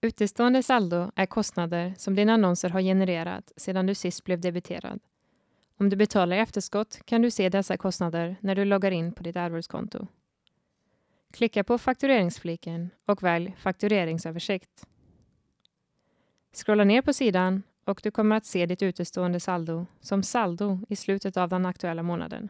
Utestående saldo är kostnader som dina annonser har genererat sedan du sist blev debiterad. Om du betalar i efterskott kan du se dessa kostnader när du loggar in på ditt AdWords-konto. Klicka på faktureringsfliken och välj faktureringsöversikt. Scrolla ner på sidan och du kommer att se ditt utestående saldo som saldo i slutet av den aktuella månaden.